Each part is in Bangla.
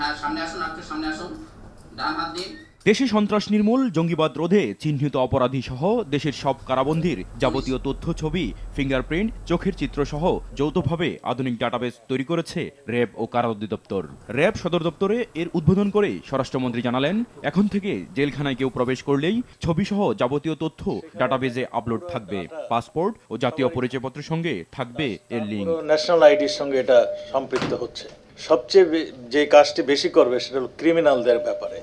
হ্যাঁ সামনে আসুন একটু সামনে আসুন ডান হাত দিন দেশে সন্ত্রাস নির্মূল, জঙ্গিবাদ রোধে চিহ্নিত অপরাধী সহ দেশের সব কারাবন্দির, যাবতীয় তথ্য, ছবি, ফিঙ্গারপ্রিন্ট, চোখের চিত্র সহ যৌথভাবে আধুনিক ডাটাবেস তৈরি করেছে র্যাব ও কারা অধিদপ্তর। র্যাব সদর দপ্তরে এর উদ্বোধন করে স্বরাষ্ট্রমন্ত্রী জানালেন, এখন থেকে জেলখানায় কেউ প্রবেশ করলেই ছবি সহ যাবতীয় তথ্য ডাটাবেজে আপলোড থাকবে। পাসপোর্ট ও জাতীয় পরিচয়পত্রের সঙ্গে থাকবে এর লিঙ্ক। ন্যাশনাল আইডির সঙ্গে এটা সম্পৃক্ত হচ্ছে। সবচেয়ে যে কাজটি বেশি করবে সেটা হলো ক্রিমিনালদের ব্যাপারে।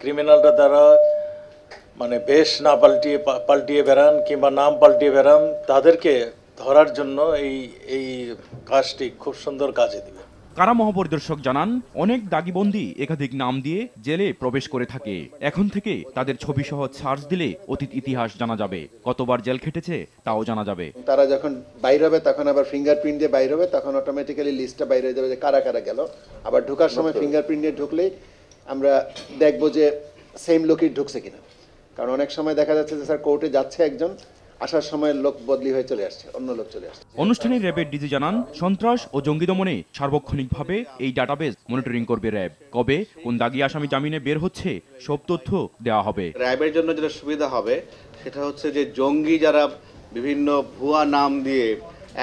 ক্রিমিনালরা দ্বারা মানে বেশ না পাল্টিয়ে পাল্টিয়ে বেড়ান কিংবা নাম পাল্টিয়ে বেড়ান তাদেরকে ধরার জন্য এই এই কাজটি খুব সুন্দর কাজে দিবে। কারা মহাপরিদর্শক জানান অনেক দাগিবন্দি একাধিক নাম দিয়ে জেলে প্রবেশ করে থাকে। এখন থেকে তাদের ছবি সহ সার্চ দিলে অতীত ইতিহাস জানা যাবে। কতবার জেল খেটেছে তাও জানা যাবে। তারা যখন বাইর হবে তখন আবার ফিঙ্গারপ্রিন্ট দিয়ে বাইর হবে তখন অটোমেটিক্যালি লিস্টটা বাইরে হয়ে যাবে যে কারা কারা গেল। আবার ঢোকার সময় ফিঙ্গারপ্রিন্ট দিয়ে ঢুকলেই আমরা দেখব যে সেম লোকই ঢুকছে কিনা। কারণ অনেক সময় দেখা যাচ্ছে যে স্যার কোর্টে যাচ্ছে একজন আসার সময় লোক বদলি হয়ে চলে আসছে অন্য লোক চলে আসছে। অনুষ্ঠানে র্যাবের ডিজি জানান সন্ত্রাস ও জঙ্গি দমনে সার্বক্ষণিকভাবে এই ডাটাবেস মনিটরিং করবে র্যাব। কবে কোন দাগি আসামি জামিনে বের হচ্ছে সব তথ্য দেওয়া হবে। র্যাবের জন্য যেটা সুবিধা হবে সেটা হচ্ছে যে জঙ্গি যারা বিভিন্ন ভুয়া নাম দিয়ে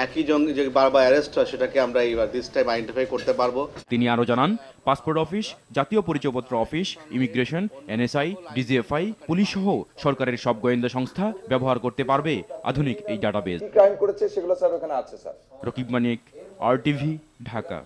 একই জঙ্গি যে বারবার অ্যারেস্ট হয় সেটাকে আমরা এইবার দিস টাইম আইডেন্টিফাই করতে পারব। তিনি আরও জানান পাসপোর্ট অফিস জাতীয় পরিচয়পত্র office immigration NSI DGFI police সহ সরকারের সব গোয়েন্দা সংস্থা ব্যবহার করতে পারবে আধুনিক এই ডাটাবেস ক্রাইম করেছে সেগুলো স্যার ওখানে আছে স্যার। রকিব মানিক আরটিভি ঢাকা।